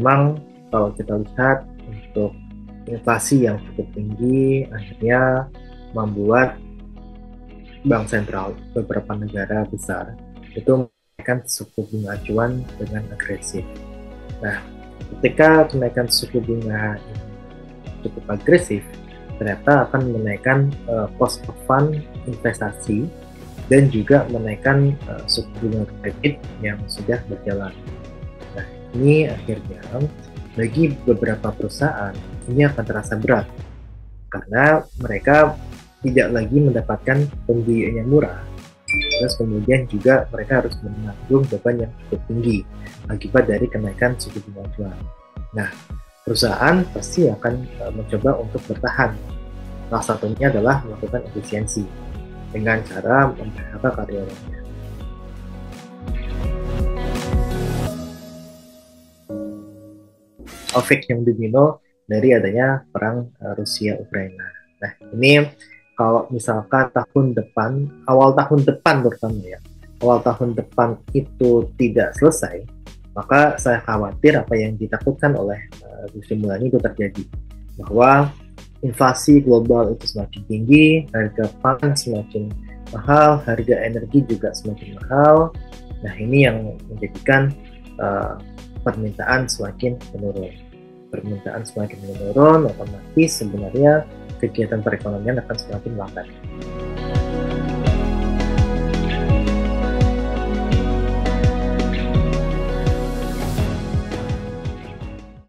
memang kalau kita lihat untuk inflasi yang cukup tinggi akhirnya membuat bank sentral beberapa negara besar itu menaikkan suku bunga acuan dengan agresif. Nah, ketika kenaikan suku bunga cukup agresif, ternyata akan menaikkan uh, cost of fund investasi dan juga menaikkan uh, suku bunga kredit yang sudah berjalan. Ini akhirnya bagi beberapa perusahaan ini akan terasa berat karena mereka tidak lagi mendapatkan pembiayaan yang murah. Terus kemudian juga mereka harus menanggung beban yang cukup tinggi akibat dari kenaikan suku bunga acuan. Nah, perusahaan pasti akan uh, mencoba untuk bertahan. Salah satunya adalah melakukan efisiensi dengan cara memphk karyawannya. Efek yang domino dari adanya perang uh, Rusia Ukraina. Nah, ini kalau misalkan tahun depan, awal tahun depan terutama ya, awal tahun depan itu tidak selesai, maka saya khawatir apa yang ditakutkan oleh uh, Sri Mulyani itu terjadi bahwa inflasi global itu semakin tinggi, harga pangan semakin mahal, harga energi juga semakin mahal. Nah ini yang menjadikan uh, permintaan semakin menurun. Permintaan semakin menurun, otomatis sebenarnya kegiatan perekonomian akan semakin lambat.